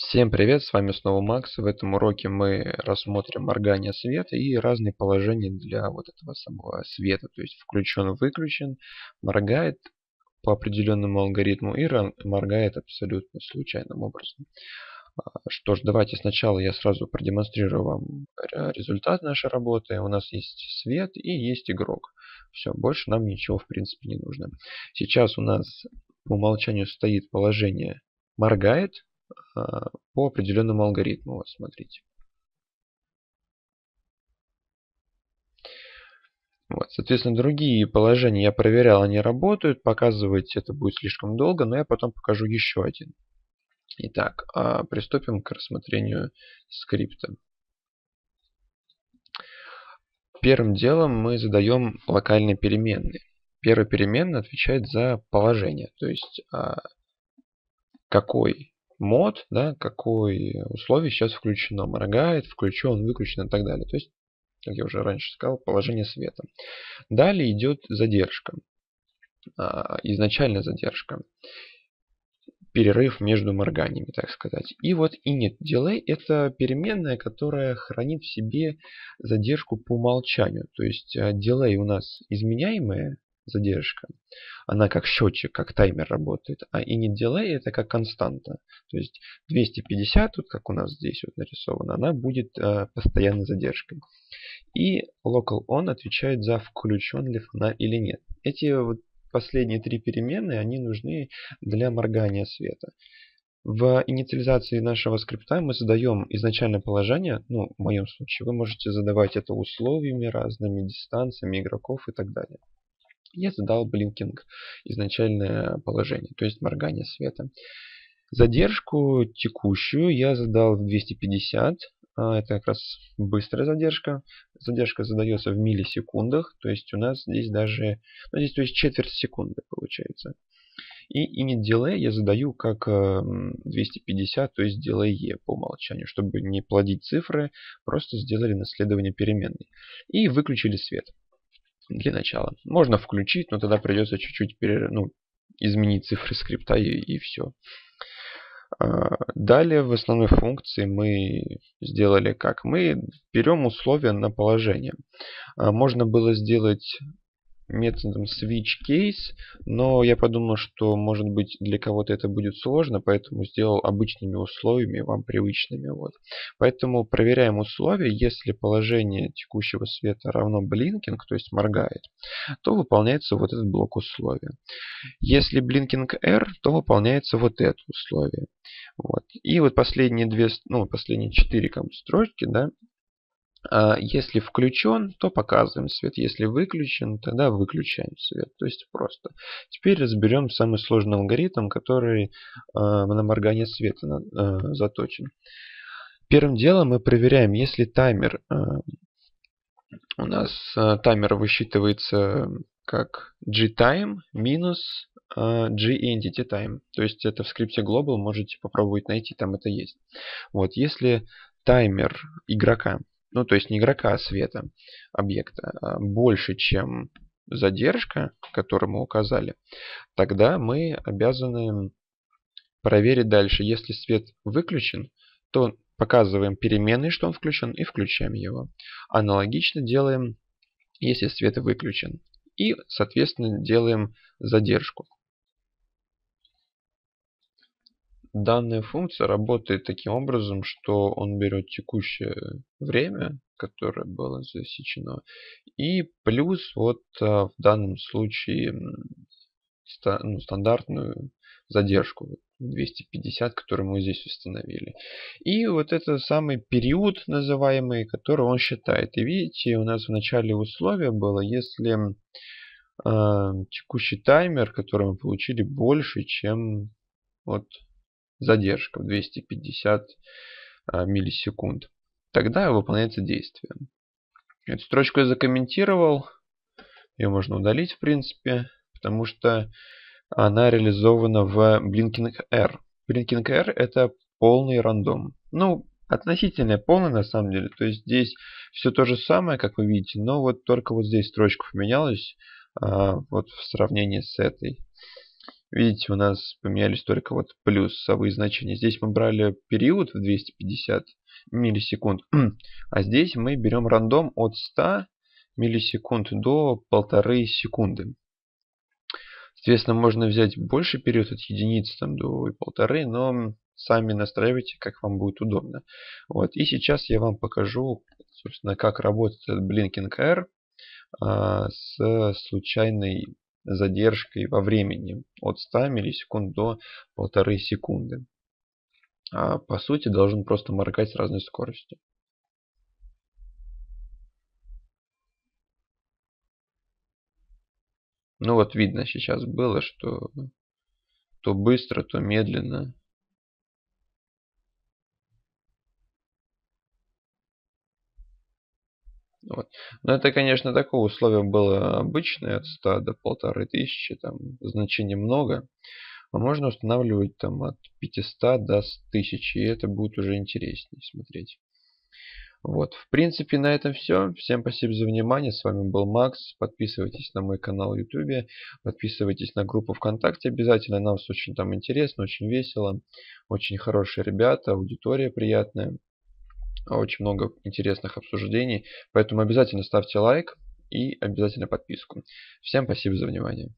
Всем привет, с вами снова Макс. В этом уроке мы рассмотрим моргание света и разные положения для вот этого самого света. То есть включен-выключен, моргает по определенному алгоритму и моргает абсолютно случайным образом. А, что ж, давайте сначала я сразу продемонстрирую вам результат нашей работы. У нас есть свет и есть игрок. Все, больше нам ничего в принципе не нужно. Сейчас у нас по умолчанию стоит положение моргает, по определенному алгоритму. Вот смотрите. Вот, соответственно, другие положения я проверял, они работают. Показывать это будет слишком долго, но я потом покажу еще один. Итак, а, приступим к рассмотрению скрипта. Первым делом мы задаем локальные переменные. Первая переменная отвечает за положение, то есть а, какой мод, да, какое условие сейчас включено, моргает, включен, выключен и так далее. То есть, как я уже раньше сказал, положение света. Далее идет задержка, а, изначальная задержка, перерыв между морганиями, так сказать. И вот init delay это переменная, которая хранит в себе задержку по умолчанию. То есть delay а, у нас изменяемая задержка. Она как счетчик, как таймер работает. А init delay это как константа. То есть 250, тут как у нас здесь вот нарисовано, она будет э, постоянной задержкой. И local on отвечает за включен ли фонарь или нет. Эти вот последние три переменные, они нужны для моргания света. В инициализации нашего скрипта мы задаем изначальное положение, ну, в моем случае, вы можете задавать это условиями разными, дистанциями игроков и так далее я задал блинкинг, изначальное положение, то есть моргание света. Задержку текущую я задал в 250, а, это как раз быстрая задержка. Задержка задается в миллисекундах, то есть у нас здесь даже, ну здесь то есть четверть секунды получается. И init delay я задаю как 250, то есть delay e по умолчанию, чтобы не плодить цифры, просто сделали наследование переменной. И выключили свет для начала. Можно включить, но тогда придется чуть-чуть пере, ну, изменить цифры скрипта и, и все. А, далее в основной функции мы сделали как? Мы берем условия на положение. А, можно было сделать методом switch case, но я подумал, что может быть для кого-то это будет сложно, поэтому сделал обычными условиями, вам привычными. Вот. Поэтому проверяем условия, если положение текущего света равно blinking, то есть моргает, то выполняется вот этот блок условия. Если blinking R, то выполняется вот это условие. Вот. И вот последние две, ну, последние четыре строчки, да, если включен, то показываем свет. Если выключен, тогда выключаем свет. То есть просто. Теперь разберем самый сложный алгоритм, который а, на моргание света а, заточен. Первым делом мы проверяем, если таймер у нас таймер высчитывается как gtime минус g-entity time. То есть это в скрипте global можете попробовать найти, там это есть. Вот, если таймер игрока ну то есть не игрока, а света объекта, а больше, чем задержка, которую мы указали, тогда мы обязаны проверить дальше. Если свет выключен, то показываем переменный, что он включен, и включаем его. Аналогично делаем, если свет выключен. И, соответственно, делаем задержку. Данная функция работает таким образом, что он берет текущее время, которое было засечено, и плюс вот а, в данном случае ну, стандартную задержку 250, которую мы здесь установили. И вот это самый период называемый, который он считает. И видите, у нас в начале условия было, если э, текущий таймер, который мы получили, больше, чем вот задержка в 250 а, миллисекунд. Тогда выполняется действие. Эту строчку я закомментировал. Ее можно удалить, в принципе, потому что она реализована в Blinking R. Blinking R это полный рандом. Ну, относительно полный на самом деле. То есть здесь все то же самое, как вы видите, но вот только вот здесь строчка поменялась а, вот в сравнении с этой. Видите, у нас поменялись только вот плюсовые значения. Здесь мы брали период в 250 миллисекунд, а здесь мы берем рандом от 100 миллисекунд до полторы секунды. Соответственно, можно взять больше период от единицы там, до полторы, но сами настраивайте, как вам будет удобно. Вот. И сейчас я вам покажу, собственно, как работает Blinking R а, с случайной задержкой во времени от 100 миллисекунд до полторы секунды. А, по сути, должен просто моргать с разной скоростью. Ну вот видно сейчас было, что то быстро, то медленно. Вот. Но это, конечно, такое условие было обычное, от 100 до 1500, там значений много. А можно устанавливать там от 500 до 1000, и это будет уже интереснее смотреть. Вот, в принципе, на этом все. Всем спасибо за внимание. С вами был Макс. Подписывайтесь на мой канал в YouTube. Подписывайтесь на группу ВКонтакте обязательно. Нам очень там интересно, очень весело. Очень хорошие ребята, аудитория приятная. Очень много интересных обсуждений. Поэтому обязательно ставьте лайк и обязательно подписку. Всем спасибо за внимание.